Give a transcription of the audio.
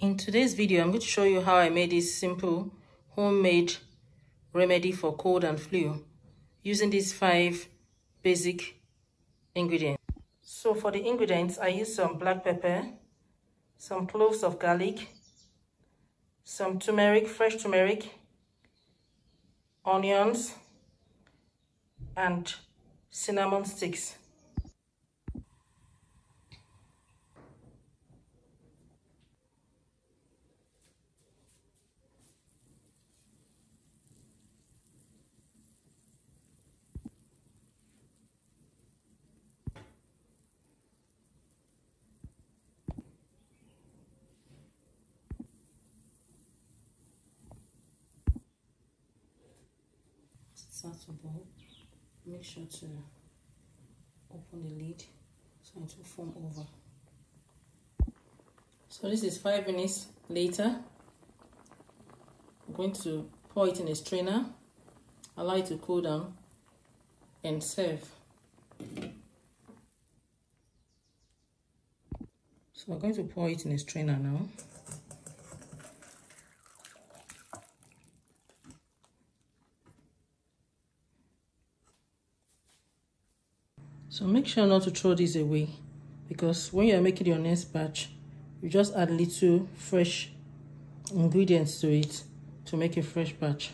In today's video, I'm going to show you how I made this simple homemade remedy for cold and flu using these five basic ingredients. So for the ingredients, I use some black pepper, some cloves of garlic, some turmeric, fresh turmeric, onions, and cinnamon sticks. Start to boil make sure to open the lid so it will form over. So this is five minutes later. I'm going to pour it in a strainer allow it to cool down and serve. So I'm going to pour it in a strainer now So make sure not to throw this away because when you're making your next batch, you just add little fresh ingredients to it to make a fresh batch.